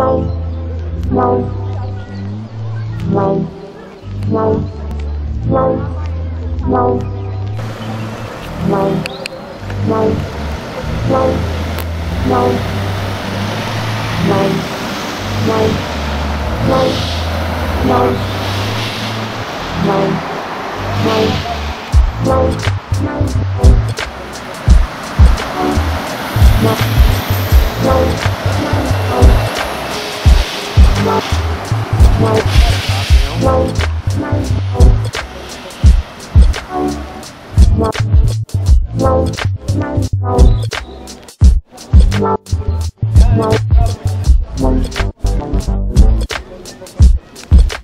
lâu lâu lâu lâu lâu lâu lâu lâu lâu lâu lâu lâu lâu lâu lâu lâu lâu lâu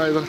mais, ó.